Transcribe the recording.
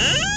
Huh?